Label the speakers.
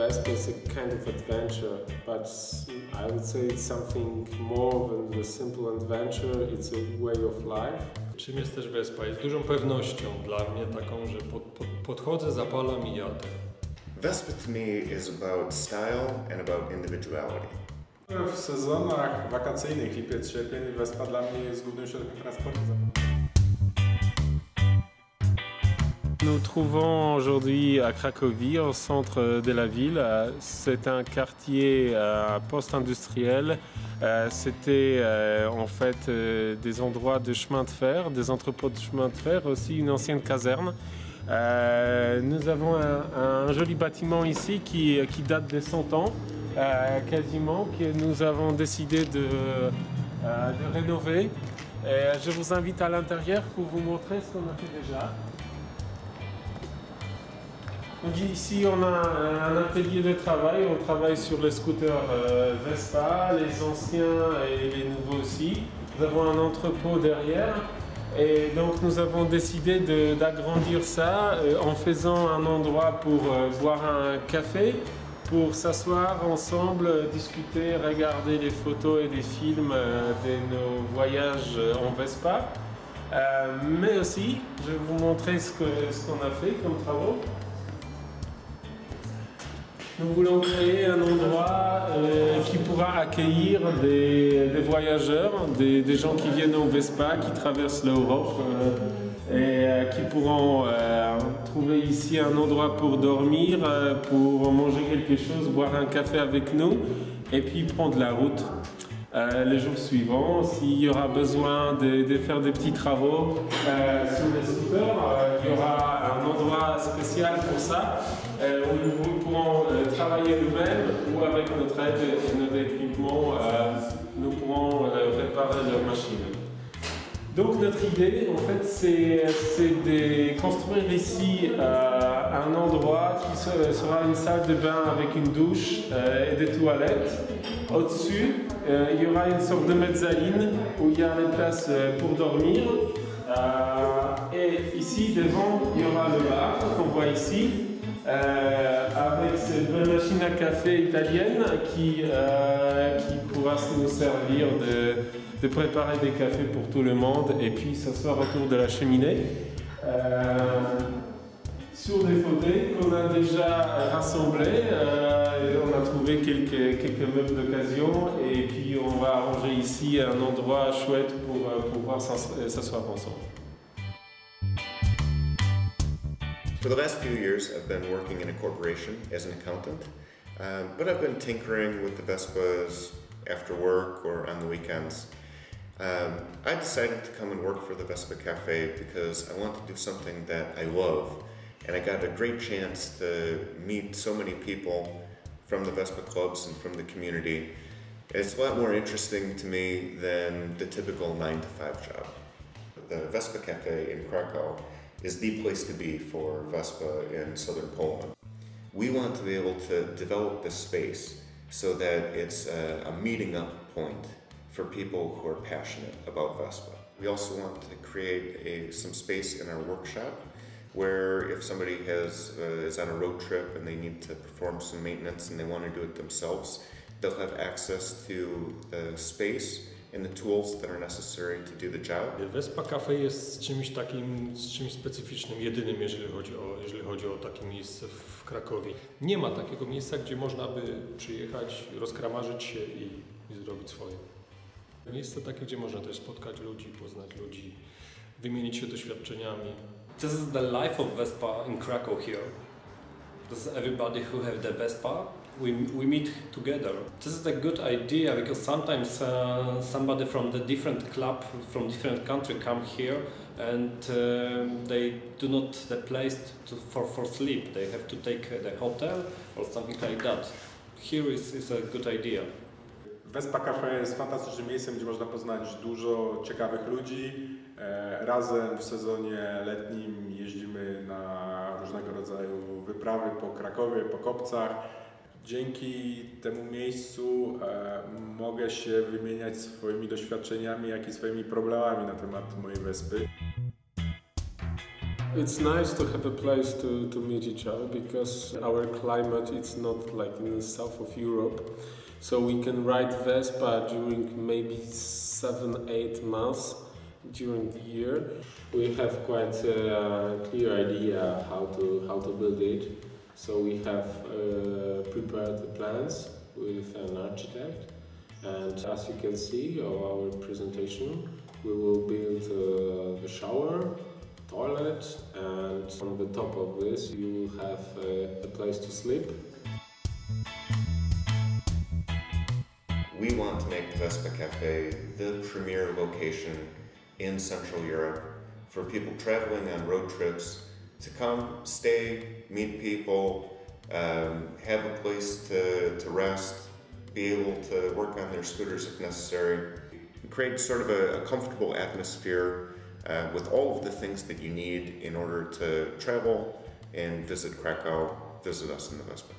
Speaker 1: Vespa is a kind of adventure, but I would say it's something more than the simple adventure, it's a way of life.
Speaker 2: Czym jest też Vespa? Jest dużą pewnością dla mnie taką, że pod, pod, podchodzę, zapalam i jadę.
Speaker 3: Vespa to me is about style and about individuality.
Speaker 4: W sezonach wakacyjnych, lipiec, sierpień, Vespa dla mnie jest głównym środkiem transportu.
Speaker 1: Nous trouvons aujourd'hui à Cracovie, au centre de la ville. C'est un quartier euh, post-industriel. Euh, C'était euh, en fait des endroits de chemin de fer, des entrepôts de chemin de fer, aussi une ancienne caserne. Nous avons un, joli bâtiment ici qui, date de 100 ans, quasiment, que nous avons décidé de, rénover. Je vous invite à l'intérieur pour vous montrer ce qu'on a fait déjà. Donc ici, on a un, atelier de travail. On travaille sur les scooters euh, Vespa, les anciens et les nouveaux aussi. Nous avons un entrepôt derrière. Et donc nous avons décidé d'agrandir ça euh, en faisant un endroit pour euh, boire un café, pour s'asseoir ensemble, discuter, regarder des photos et des films de nos voyages en Vespa. Mais aussi, je vais vous montrer ce qu'on a fait comme travaux. Nous voulons créer un endroit euh, qui pourra accueillir des, voyageurs, des, gens qui viennent en Vespa, qui traversent l'Europe euh, et euh, qui pourront trouver ici un endroit pour dormir, pour manger quelque chose, boire un café avec nous et puis prendre la route. Euh, les jours suivants, s'il y aura besoin de, faire des petits travaux euh, sur les scooters, euh, il y aura un endroit spécial pour ça, où nous pourrons travailler nous-mêmes ou avec notre aide et notre équipement, nous pourrons réparer leurs machines. Donc notre idée, en fait, c'est de construire ici un endroit qui se- sera une salle de bain avec une douche et des toilettes. Au-dessus, euh, il y aura une sorte de mezzaline où il y a des places euh, pour dormir. Euh, et ici, devant, il y aura le bar qu'on voit ici. avec cette belle machine à café italienne qui, qui pourra nous servir de, de préparer des cafés pour tout le monde et puis s'asseoir autour de la cheminée. Euh, sur des fauteuils qu'on a déjà rassemblés, euh, on a trouvé quelques, quelques meubles d'occasion et puis on va arranger ici un endroit chouette pour euh, pouvoir s'as- s'asseoir ensemble.
Speaker 3: For the last few years, I've been working in a corporation as an accountant, um, but I've been tinkering with the Vespas after work or on the weekends. Um, I decided to come and work for the Vespa Cafe because I want to do something that I love, and I got a great chance to meet so many people from the Vespa clubs and from the community. It's a lot more interesting to me than the typical 9 to 5 job. The Vespa Cafe in Krakow is the place to be for Vespa in southern Poland. We want to be able to develop this space so that it's a, a meeting up point for people who are passionate about Vespa. We also want to create a, some space in our workshop where if somebody has uh, is on a road trip and they need to perform some maintenance and they want to do it themselves, they'll have access to the space and the tools that are necessary to do the job.
Speaker 2: Vespa Cafe jest czymś takim, z czymś specyficznym, jedynym, jeżeli chodzi, o, jeżeli chodzi o takie miejsce w Krakowie. Nie ma takiego miejsca, gdzie można by przyjechać, rozkramarzyć się i, i zrobić swoje. Miejsce takie, gdzie można też spotkać ludzi, poznać ludzi, wymienić się doświadczeniami.
Speaker 5: This is the life of Vespa in Krakow here. This is everybody who have the Vespa. We, we meet together. This is a good idea because sometimes uh, somebody from the different club from different country come here and uh, they do not the place to, for, for sleep. They have to take the hotel or something like that. Here is, is a good idea.
Speaker 4: Vespa Cafe jest fantastycznym miejscem, gdzie można poznać dużo ciekawych ludzi. E, Razem w sezonie letnim jeździmy na różnego rodzaju wyprawy po Krakowie, po kopcach. Dzięki temu miejscu e, mogę się wymieniać swoimi doświadczeniami, jak i swoimi problemami na temat mojej Wespy.
Speaker 1: It's nice to have a place to, to meet each other because our climate it's not like in the south of Europe. So we can ride Vespa during maybe seven, eight months during the year. We have quite a clear idea how to how to build it. So we have uh, prepared the plans with an architect, and as you can see on our presentation, we will build uh, the shower, toilet, and on the top of this you will have uh, a place to sleep.
Speaker 3: We want to make the Vespa Cafe the premier location in Central Europe for people traveling on road trips to come, stay, meet people, um, have a place to, to rest, be able to work on their scooters if necessary, create sort of a, a comfortable atmosphere uh, with all of the things that you need in order to travel and visit Krakow, visit us in the Vespa